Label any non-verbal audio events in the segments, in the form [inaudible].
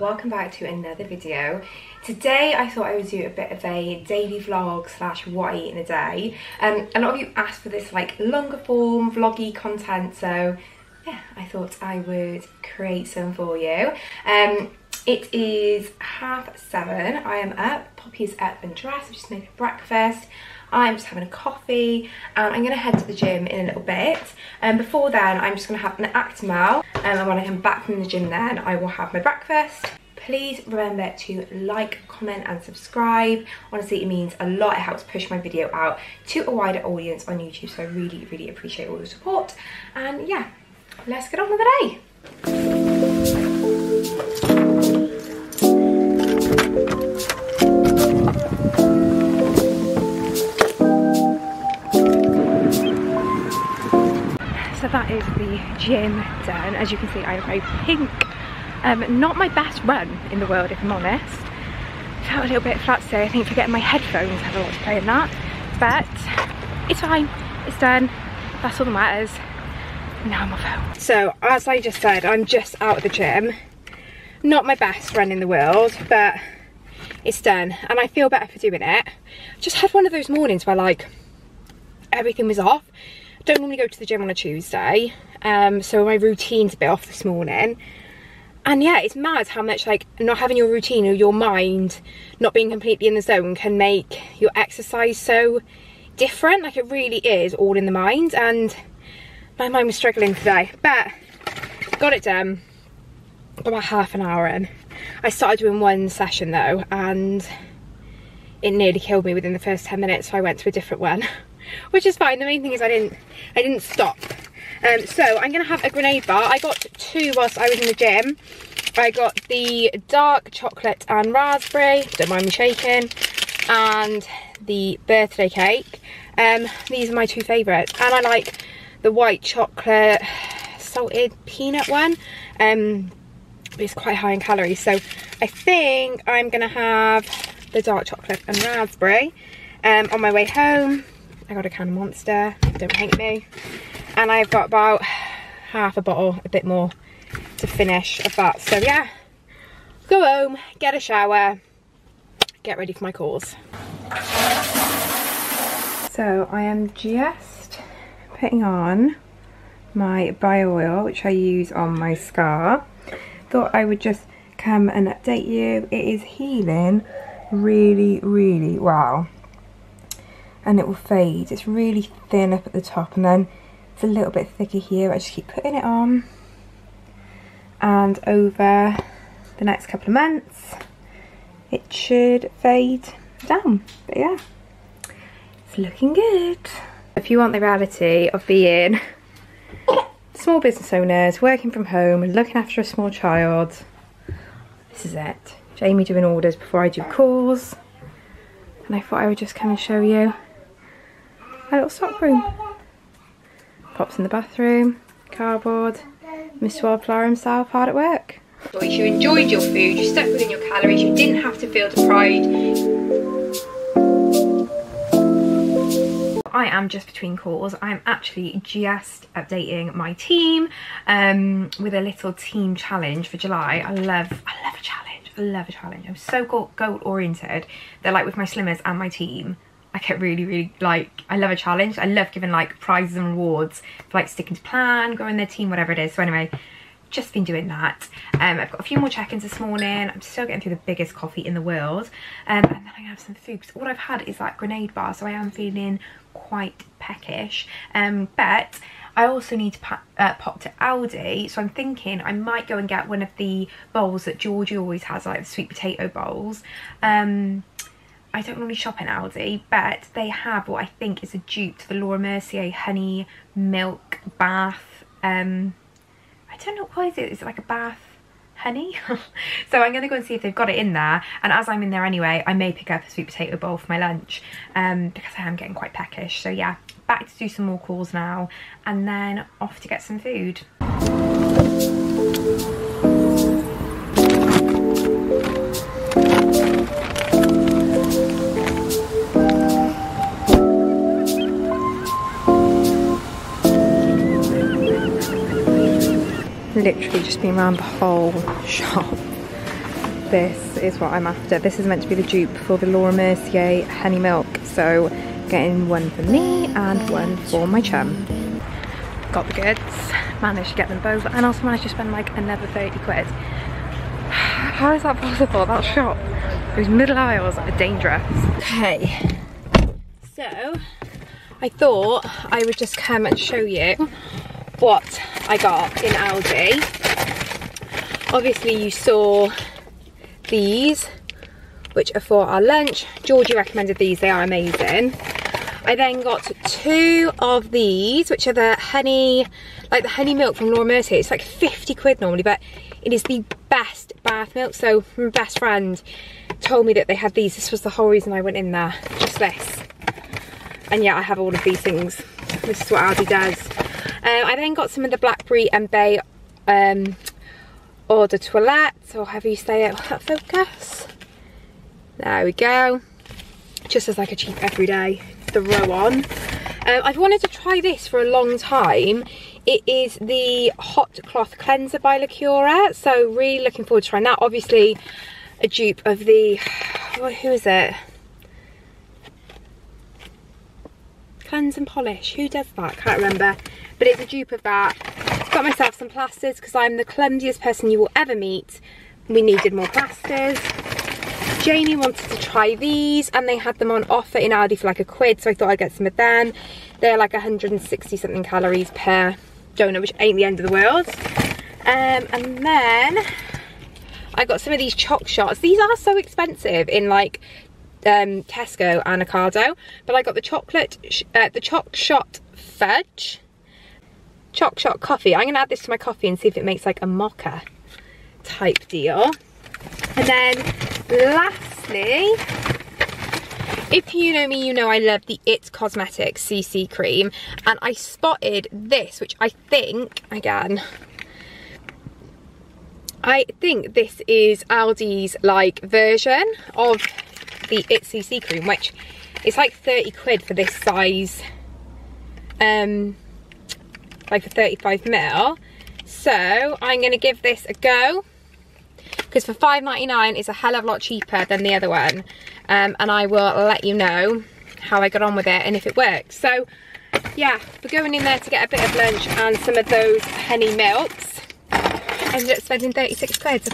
welcome back to another video. Today I thought I would do a bit of a daily vlog slash what I eat in a day. Um, a lot of you asked for this like longer form vloggy content so yeah I thought I would create some for you. Um, it is half seven, I am up, Poppy is up and dressed, I've just made breakfast. I'm just having a coffee and I'm going to head to the gym in a little bit. And um, before then, I'm just going to have an Actimel um, and when I come back from the gym then, I will have my breakfast. Please remember to like, comment and subscribe. Honestly, it means a lot. It helps push my video out to a wider audience on YouTube. So I really, really appreciate all the support. And yeah, let's get on with the day. Gym done. As you can see, I have a pink, um, not my best run in the world, if I'm honest. Felt a little bit flat today. I think forgetting my headphones had a lot to play in that. But it's fine, it's done. That's all that matters. Now I'm off home. So, as I just said, I'm just out of the gym. Not my best run in the world, but it's done. And I feel better for doing it. Just had one of those mornings where like, everything was off don't normally go to the gym on a Tuesday, um, so my routine's a bit off this morning. And yeah, it's mad how much like not having your routine or your mind not being completely in the zone can make your exercise so different. Like it really is all in the mind and my mind was struggling today, but got it done about half an hour in. I started doing one session though and it nearly killed me within the first 10 minutes so I went to a different one. [laughs] which is fine. The main thing is I didn't, I didn't stop. Um, so I'm gonna have a grenade bar. I got two whilst I was in the gym. I got the dark chocolate and raspberry, don't mind me shaking, and the birthday cake. Um, these are my two favourites. And I like the white chocolate salted peanut one. Um, it's quite high in calories. So I think I'm gonna have the dark chocolate and raspberry um, on my way home. I got a can of Monster, don't hate me. And I've got about half a bottle, a bit more to finish of that. So yeah, go home, get a shower, get ready for my calls. So I am just putting on my bio oil, which I use on my scar. Thought I would just come and update you. It is healing really, really well and it will fade. It's really thin up at the top and then it's a little bit thicker here. I just keep putting it on and over the next couple of months it should fade down. But yeah, it's looking good. If you want the reality of being [laughs] small business owners, working from home, looking after a small child, this is it. Jamie doing orders before I do calls. And I thought I would just come and show you a little sock room. Pops in the bathroom, cardboard, Mr Wildflower himself hard at work. You enjoyed your food, you stuck within your calories, you didn't have to feel deprived. I am just between calls. I'm actually just updating my team um, with a little team challenge for July. I love, I love a challenge. I love a challenge. I'm so goal, goal oriented that like with my slimmers and my team, I get really, really like, I love a challenge. I love giving like prizes and rewards for like sticking to plan, growing their team, whatever it is. So anyway, just been doing that. Um, I've got a few more check-ins this morning. I'm still getting through the biggest coffee in the world. Um, and then I have some food. Because all I've had is like, grenade bar. So I am feeling quite peckish. Um, but I also need to uh, pop to Aldi, so I'm thinking I might go and get one of the bowls that Georgie always has, like the sweet potato bowls. Um, I don't normally shop in Aldi, but they have what I think is a dupe to the Laura Mercier honey milk bath. Um, I don't know, what is it? Is it like a bath honey? [laughs] so I'm going to go and see if they've got it in there. And as I'm in there anyway, I may pick up a sweet potato bowl for my lunch um, because I am getting quite peckish. So yeah, back to do some more calls now and then off to get some food. Literally just been around the whole [laughs] shop this is what I'm after. This is meant to be the dupe for the Laura Mercier Honey Milk. So getting one for me and one for my chum. Got the goods, managed to get them both and also managed to spend like another 30 quid. [sighs] How is that possible? That shop, those middle aisles are dangerous. Okay, so I thought I would just come and show you what I got in Aldi. Obviously you saw these, which are for our lunch. Georgie recommended these, they are amazing. I then got two of these, which are the honey, like the honey milk from Laura Mercier. It's like 50 quid normally, but it is the best bath milk. So my best friend told me that they had these. This was the whole reason I went in there, just this. And yeah, I have all of these things. This is what Aldi does. Um, I then got some of the blackberry and bay um, eau de toilette, or however you say it. That focus? There we go. Just as like a cheap everyday throw on. Um, I've wanted to try this for a long time. It is the Hot Cloth Cleanser by Lacura. So really looking forward to trying that. Obviously a dupe of the, [sighs] who is it? Cleanse and Polish. Who does that? Can't remember. But it's a dupe of that. Got myself some plasters because I'm the clumsiest person you will ever meet. We needed more plasters. Janie wanted to try these and they had them on offer in Aldi for like a quid so I thought I'd get some of them. They're like 160 something calories per donut which ain't the end of the world. Um, and then I got some of these choc shots. These are so expensive in like um, Tesco and Ocado but I got the chocolate, uh, the choc shot fudge choc shot coffee. I'm gonna add this to my coffee and see if it makes like a mocha type deal. And then lastly, if you know me, you know I love the It Cosmetics CC cream. And I spotted this, which I think, again, I think this is Aldi's like version of the It CC cream, which is like 30 quid for this size um like for 35 mil. So I'm going to give this a go because for 5.99 it's a hell of a lot cheaper than the other one um, and I will let you know how I got on with it and if it works. So yeah, we're going in there to get a bit of lunch and some of those honey milks. Ended up spending 36 quid.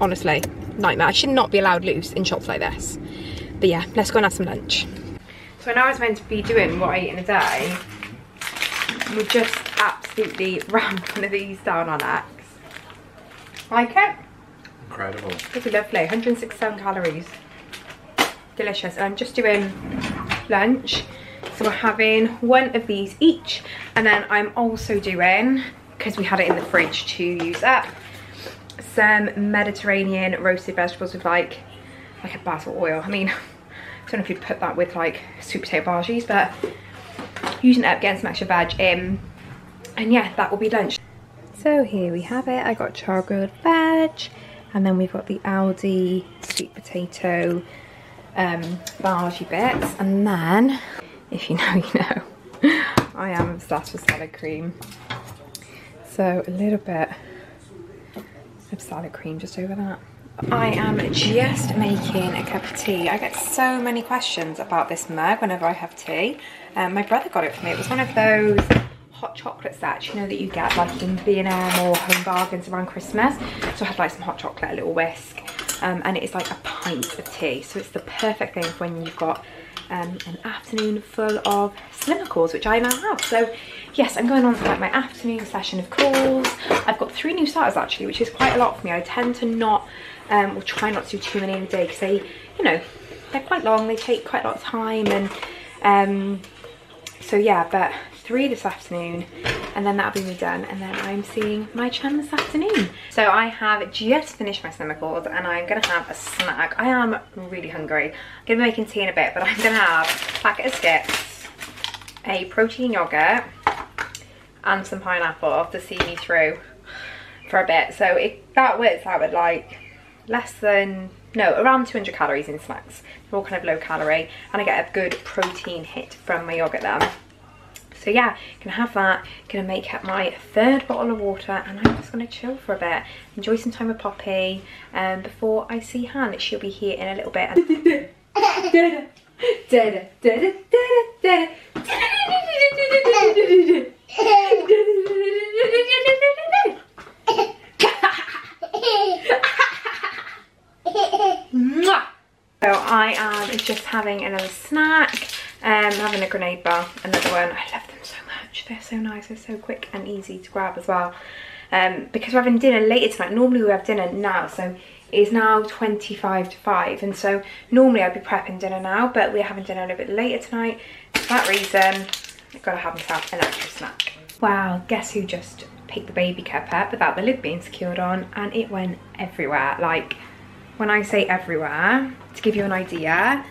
Honestly, nightmare. I should not be allowed loose in shops like this. But yeah, let's go and have some lunch. So I know I was meant to be doing what I eat in a day, we just absolutely [laughs] ram one of these down on X. Like it? Incredible. Pretty lovely, 167 calories. Delicious. And I'm just doing lunch. So we're having one of these each. And then I'm also doing, because we had it in the fridge to use up, some Mediterranean roasted vegetables with like, like a basil oil. I mean, [laughs] I don't know if you'd put that with like sweet potato bhajis, but using it up, getting some extra veg in. And yeah, that will be lunch. So here we have it. I got char grilled veg. And then we've got the Aldi sweet potato um, bits. And then, if you know, [laughs] you know, I am obsessed with salad cream. So a little bit of salad cream just over that. I am just making a cup of tea. I get so many questions about this mug whenever I have tea. Um, my brother got it for me. It was one of those hot chocolate sets, you know, that you get like in B&M or Home Bargains around Christmas. So I had like some hot chocolate, a little whisk. Um, and it is like a pint of tea. So it's the perfect thing when you've got um, an afternoon full of slimmer calls, which I now have. So yes, I'm going on to like my afternoon session of calls. I've got three new starters actually, which is quite a lot for me. I tend to not um, we'll try not to do too many in a day because they, you know, they're quite long, they take quite a lot of time and um, so yeah, but three this afternoon and then that'll be me done and then I'm seeing my chum this afternoon. So I have just finished my stomach and I'm gonna have a snack. I am really hungry. I'm gonna be making tea in a bit but I'm gonna have a packet of skips, a protein yogurt and some pineapple to see me through for a bit. So if that works out with like less than, no, around 200 calories in snacks. They're all kind of low calorie and I get a good protein hit from my yogurt then. So yeah, gonna have that, gonna make up my third bottle of water and I'm just gonna chill for a bit, enjoy some time with Poppy um, before I see Han. She'll be here in a little bit. So I am just having another snack, um, having a grenade bar, another one. I love. They're so nice. They're so quick and easy to grab as well. Um, because we're having dinner later tonight. Normally we have dinner now, so it is now 25 to 5. And so normally I'd be prepping dinner now, but we're having dinner a little bit later tonight. For that reason, I've got to have myself an extra snack. Wow, guess who just picked the baby cup up without the lid being secured on and it went everywhere. Like, when I say everywhere, to give you an idea,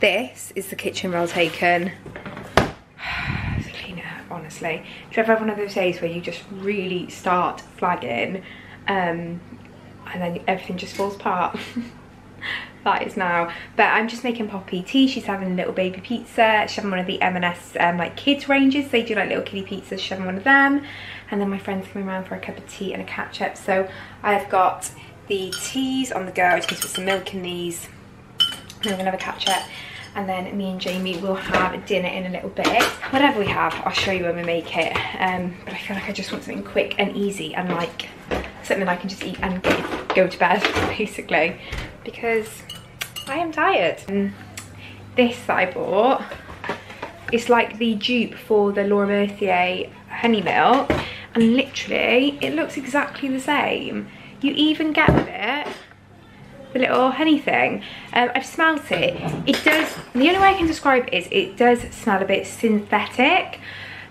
this is the kitchen roll taken. Honestly. Do you ever have one of those days where you just really start flagging um, and then everything just falls apart? [laughs] that is now. But I'm just making Poppy tea. She's having a little baby pizza. She's having one of the M&S um, like kids ranges. They do like little kiddie pizzas. She's having one of them. And then my friend's coming around for a cup of tea and a catch up. So I've got the teas on the go. I just to put some milk in these. And then we'll have a catch up. And then me and Jamie will have dinner in a little bit. Whatever we have, I'll show you when we make it. Um, but I feel like I just want something quick and easy and like something I can just eat and get, go to bed, [laughs] basically. Because I am tired. And this that I bought, it's like the dupe for the Laura Mercier honey milk. And literally, it looks exactly the same. You even get with it the little honey thing. Um, I've smelt it. It does, the only way I can describe it is it does smell a bit synthetic.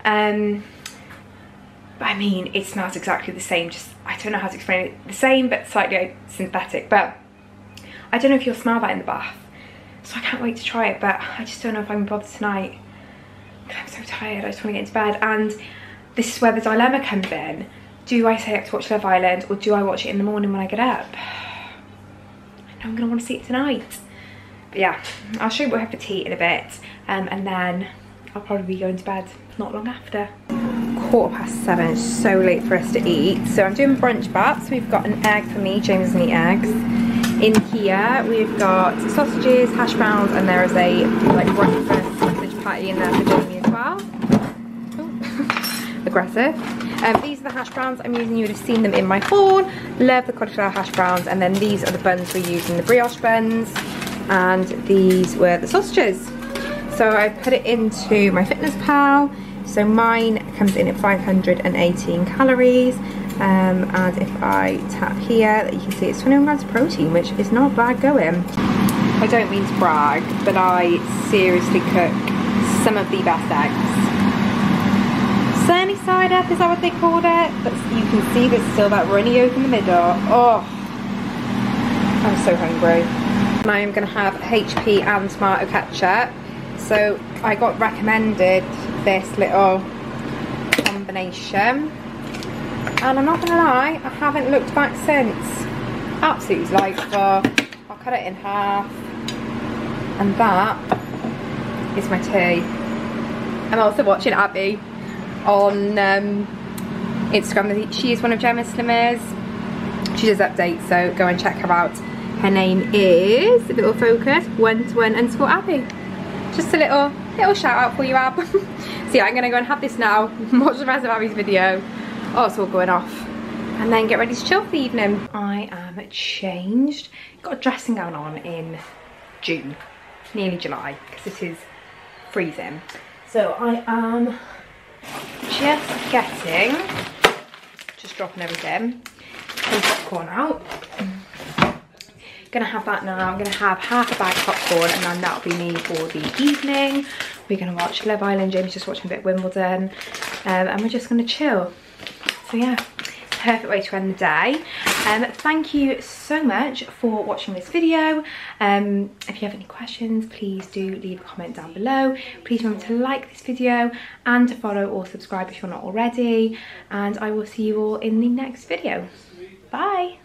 Um, I mean, it smells exactly the same, just, I don't know how to explain it. The same, but slightly synthetic. But I don't know if you'll smell that in the bath. So I can't wait to try it, but I just don't know if I'm bothered tonight. I'm so tired, I just want to get into bed. And this is where the dilemma comes in. Do I stay up to watch Love Island or do I watch it in the morning when I get up? Know I'm gonna wanna see it tonight. But yeah, I'll show you what I have for tea in a bit. Um, and then I'll probably be going to bed not long after. Quarter past seven, so late for us to eat. So I'm doing brunch bats. We've got an egg for me, James doesn't eat eggs. In here, we've got sausages, hash browns, and there is a like breakfast sausage patty in there for Jamie as well. Oh. [laughs] Aggressive. Um, these are the hash browns I'm using. You would have seen them in my haul. Love the cauliflower hash browns. And then these are the buns we're using, the brioche buns. And these were the sausages. So I put it into my Fitness Pal. So mine comes in at 518 calories. Um, and if I tap here, you can see it's 21 grams of protein, which is not bad going. I don't mean to brag, but I seriously cook some of the best eggs sunny side up, is that what they called it? But you can see there's still that runny yolk in the middle. Oh, I'm so hungry. I am going to have HP and tomato ketchup. So I got recommended this little combination. And I'm not going to lie, I haven't looked back since. Absolutely delightful. I'll cut it in half. And that is my tea. I'm also watching Abby on um, Instagram. She is one of Gemma's slimmers. She does updates, so go and check her out. Her name is, a little focus, one to one underscore Abby. Just a little, little shout out for you, Ab. [laughs] so yeah, I'm gonna go and have this now, [laughs] watch the rest of Abby's video. Oh, it's all going off. And then get ready to chill for the evening. I am changed. Got a dressing gown on in June, nearly July, because it is freezing. So I am just getting, just dropping everything, some popcorn out. Gonna have that now. I'm gonna have half a bag of popcorn and then that'll be me for the evening. We're gonna watch Love Island. James just watching a bit of Wimbledon. Um, and we're just gonna chill. So yeah, perfect way to end the day. Um, thank you so much for watching this video. Um, if you have any questions, please do leave a comment down below. Please remember to like this video and to follow or subscribe if you're not already. And I will see you all in the next video. Bye.